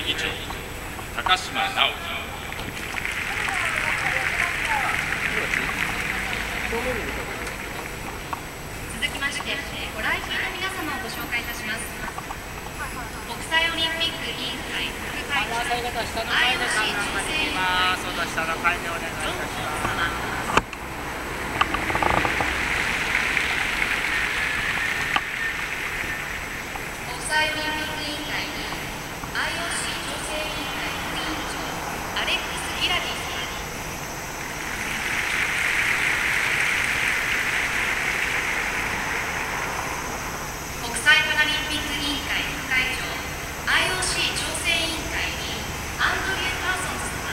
会議長高島直樹続きましてご来賓の皆様をご紹介いたします国際オリンピック委員会副会長 IOC 調整委員会その下の階でお願いいたします。国際オリンピック委員会に IOC 調整委員会副委員長アレックス・ギラディ様国際パラリンピック委員会副会長 IOC 調整委員会にアンドリュー・パーソンズ様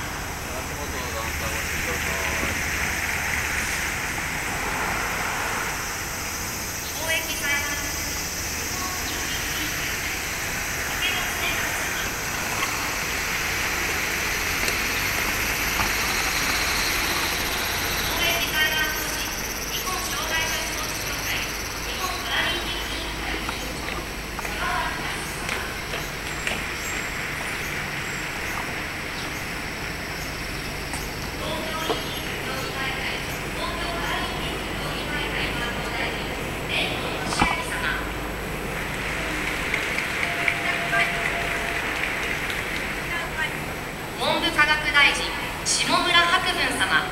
公益財団公益財団法人日本障害者スポーツ協会日本パラリンピック委員会委員長岩原康さん東京オリンピック競技大会東京パラリンピック競技大会担当大臣蓮舫義明様文部科学大臣下村博文様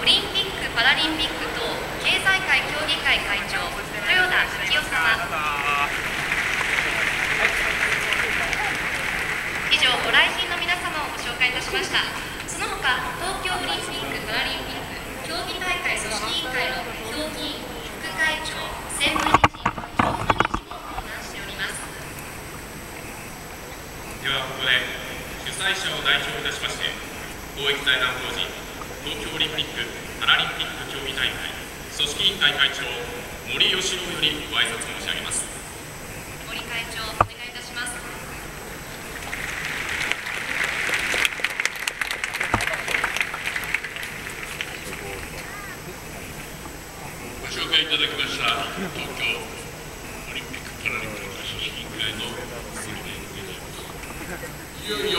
オリンピック・パラリンピック等経済界協議会会長豊田昭夫様以上ご来賓の皆様をご紹介いたしました。その他東京オリンピック・パラリンピック競技大会組織委員会の競技員副会長専務理事常務理事をお願いしております。ではここで主催者を代表いたしまして公益財団法人東京オリンピック・パラリンピック競技大会組織委員会会長森喜朗よりご挨拶申し上げます。森会長お願いいたします。ご紹介いただきました東京オリンピック・パラリンピック組織委員会の杉田でございますいよいよ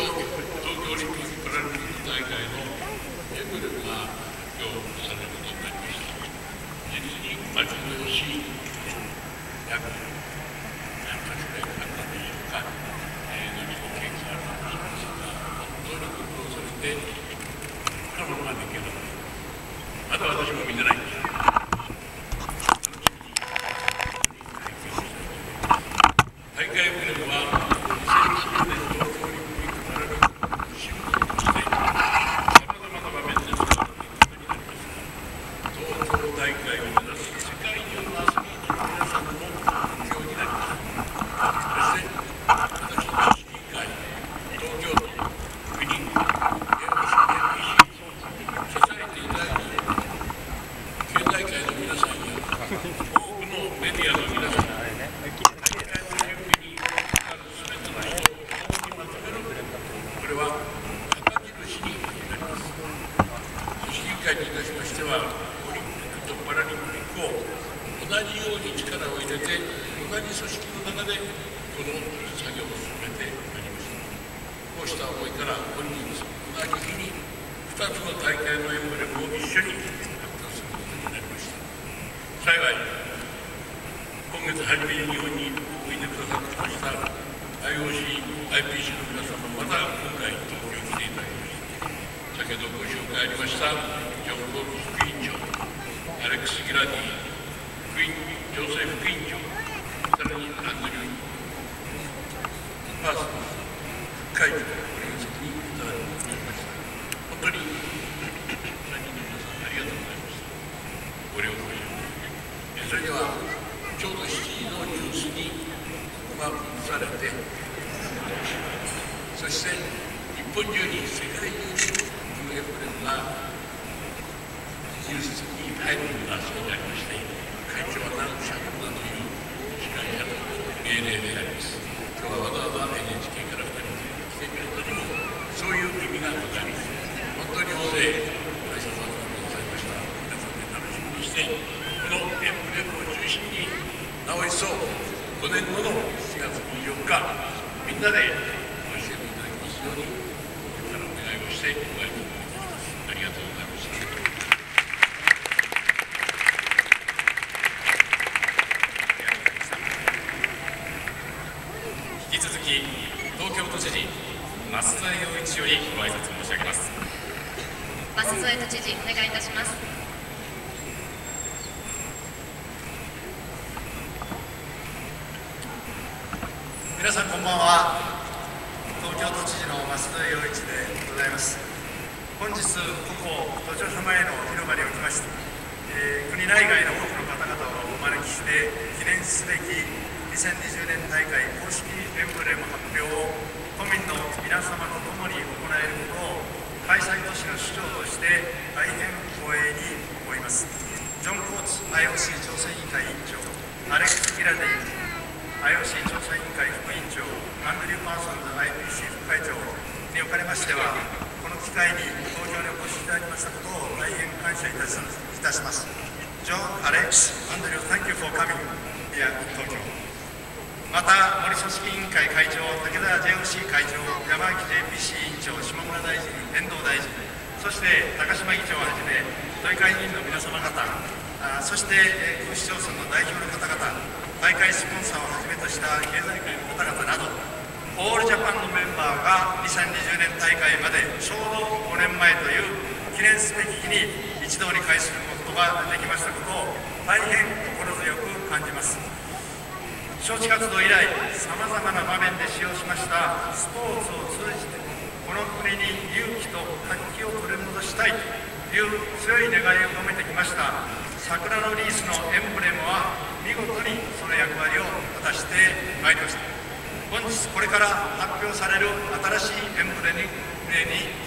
東京オリンピック・パラリンピック大会のエンブレムが発表されることになりました実に待ち遠しい。約8年間だとい。うか、えー、何も検査がありますが本当に苦労されてこんなものができるのかまだ私も見てないんです大会遅れでは2010年東京オリンピック・パラリンピックの新聞としてさまざまな場面で使われていくことになります東京大会を目指す世界中のアスリートの皆さんの目標になりますそして私の組織委員会東京都国 AOC 支えていただき経済界の皆さんや多くのメディアの皆さん大会の準備に関わる全ての人を共にまとめるこれは旗印になります組織委員会にいたしましてはオリンピックとパラリンピックを同じように力を入れて同じ組織の中でこの作業を進めてまいりました。こうした思いから本日同じ日に2つの大会のエンブレムを一緒に発表することになりました。幸い今月初めに日本においでくださってました IOC、IPC の皆様また今回東京に来ていただきました先ほどご紹介ありましたクス・ギラディ副委員女性副委員長さらにアンドリュー・パーソン副会長これに責任いただきました本当に3人の皆さんありがとうございましたご了承えそれではちょうど7時のニュースにここが映されてそして日本中に世界中にこのエプレムがニュースに入るのがそうでありまして会長は何社だという司会者の命令であります。今日はわざわざ NHK から2人来てくれたにもそういう意味がございます。本当に大勢ご挨拶ありがとうございました皆さんで楽しみにしてこのエンブレムを中心スを5年後の7月14日みんなでご支援いただきます。ようにこれからお願いをしてご愛顧いただきますありがとうございました引き続き東京都知事増添洋一よりご挨拶申し上げます。増添都知事お願いいたします。皆さんこんばんは。東京都知事の増田洋一でございます。本日ここ都庁様への広場におきまして、えー国内外の多くの方々をお招きして記念すべき2020年大会公式エンブレム発表を都民の皆様と共に行えることを開催都市の市長として大変光栄に思います。ジョン・コーツ IOC 調査委員会委員長アレックス・ギラディ IOC 調整委員会副委員長アンドリュー・パーソンズ IPC 副会長におかれましてはこの機会に東京にお越しいただきましたことを大変感謝いたします。いたしますジョン・アレックス・アンドリュー Thank you for coming here in 東京また森組織委員会会長竹田 JOC 会長山脇 JPC 委員長下村大臣遠藤大臣そして高島議長をはじめ都議会議員の皆様方あそして区市町村の代表の方々大会スポンサーをはじめとした経済界の方々などオールジャパンのメンバーが2020年大会までちょうど5年前という記念すべき日に一堂に会することができましたことを大変心強く感じます。招致活動以来さまざまな場面で使用しましたスポーツを通じてこの国に勇気と活気を取り戻したいという強い願いを込めてきました。桜のリースのエンブレムは見事にその役割を果たしてまいりました。本日これから発表される新しいエンブレムに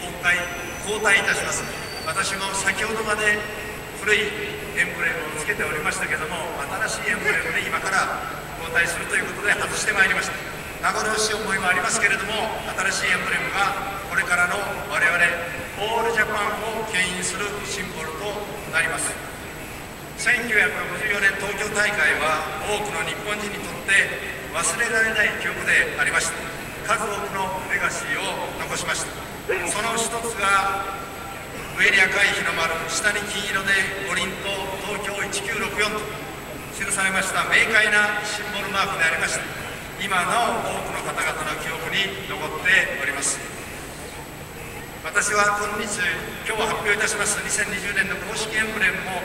公開交代いたします。私も先ほどまで古いエンブレムをつけておりましたけども新しいエンブレムで今から交代するということで外してまいりました。名残惜しい思いもありますけれども新しいエンブレムがこれからの我々オールジャパンを牽引するシンボルとなります。1964年東京大会は多くの日本人にとって忘れられない記憶でありました。数多くのレガシーを残しました。その一つが上に赤い日の丸下に金色で五輪と東京1964と。記されました明快なシンボルマークでありました。今なお多くの方々の記憶に残っております。私は今日今日発表いたします2020年の公式エンブレムも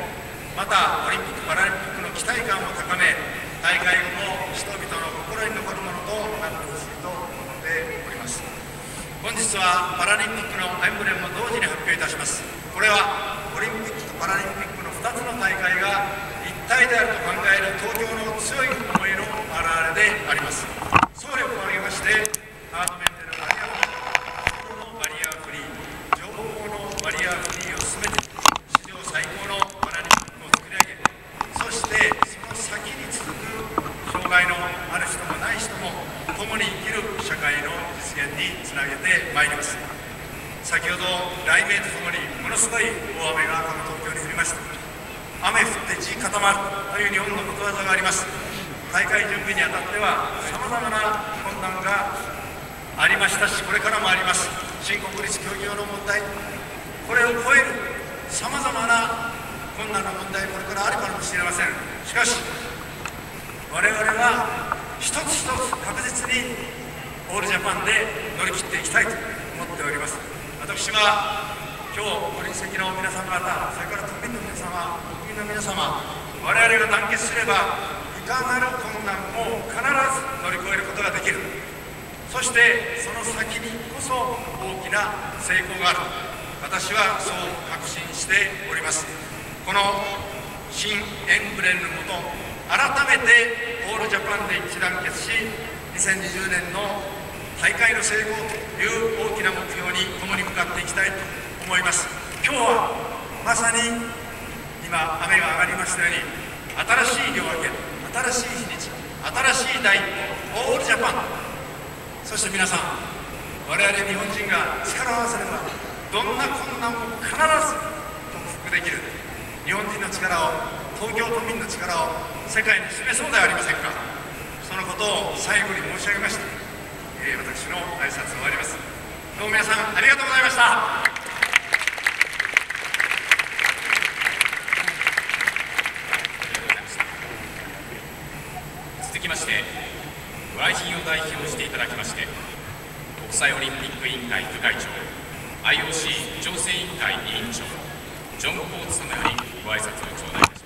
またオリンピック・パラリンピックの期待感を高め大会後も人々の心に残るものとなってほしいと思っております。本日はパラリンピックのエンブレムも同時に発表いたします。これはオリンピックとパラリンピックの2つの大会が一体であると考える東京の強い思いの表れであります。総力を挙げましてハードメンタルバリアフリー心のバリアフリー情報のバリアフリーを進めて史上最高のパラリンピックを作り上げそしてその先に続く障害のある人もない人も共に生きる社会の実現につなげてまいります。先ほど雷鳴とともにものすごい大雨がこの東京に降りました雨降って地固まるという日本のことわざがあります。大会準備にあたってはさまざまな困難がありましたしこれからもあります。新国立競技場の問題これを超えるさまざまな困難な問題これからあるかもしれません。しかし我々は一つ一つ確実にオールジャパンで乗り切っていきたいと思っております。私は今日ご臨席の皆様方それから都民の皆様国民の皆様我々が団結すればいかなる困難も必ず乗り越えることができる。そしてその先にこそ大きな成功がある。私はそう確信しております。この新エンブレムのもと改めてオールジャパンで一致団結し2020年の大会の成功という大きな目標に共に向かっていきたいと思います。今日はまさに今雨が上がりましたように新しい夜明け新しい日にち新しい第一歩オールジャパン。そして皆さん我々日本人が力を合わせればどんな困難も必ず克服できる。日本人の力を東京都民の力を世界に示そうではありませんか。そのことを最後に申し上げまして、えー私の挨拶を終わります。どうも皆さんありがとうございました続きましてご来賓を代表していただきまして国際オリンピック委員会副会長 IOC 情勢委員会委員長ジョン・コーツ様よりご挨拶を頂戴いたします。